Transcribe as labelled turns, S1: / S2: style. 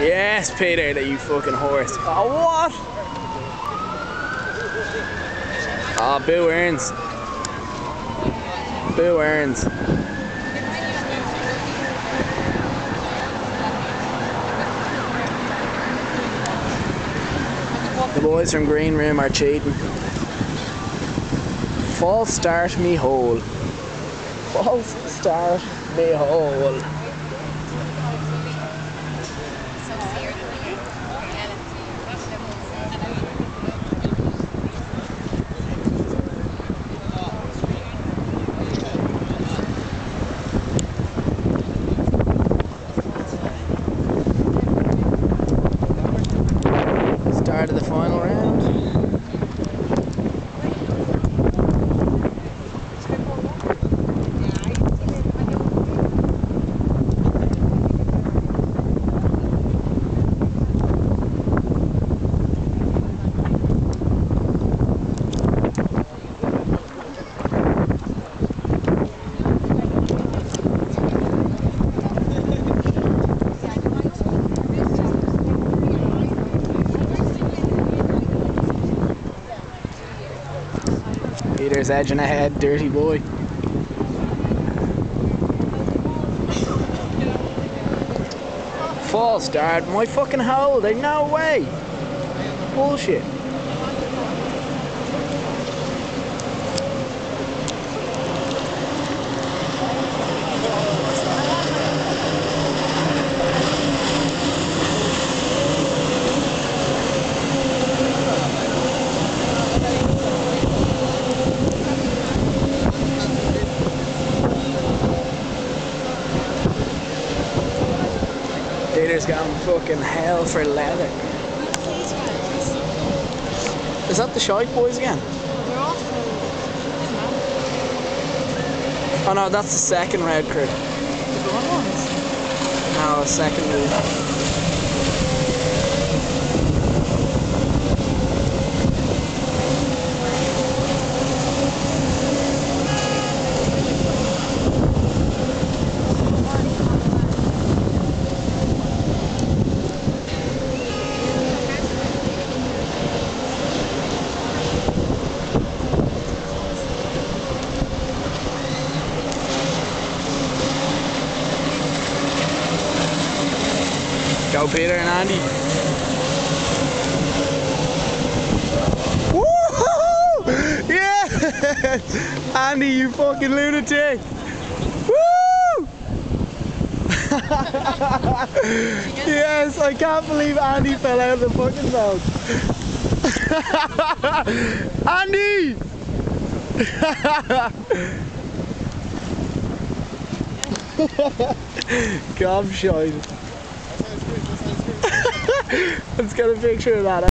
S1: Yes, Peter, that you fucking horse. Oh, what? Ah, oh, Boo earns. Boo earns. The boys from Green Room are cheating. False start me hole. False start me hole. Of the final round. Peter's edging ahead, dirty boy. False start, my fucking hole, there's no way. Bullshit. Peter's going fucking hell for leather. Is that the Shite Boys again? Oh no, that's the second red crew. No, second move. Go Peter and Andy. Woo! Yeah! Andy, you fucking lunatic! Woo! yes, I can't believe Andy fell out of the fucking boat. Andy! Gob shite. Let's get a picture of that.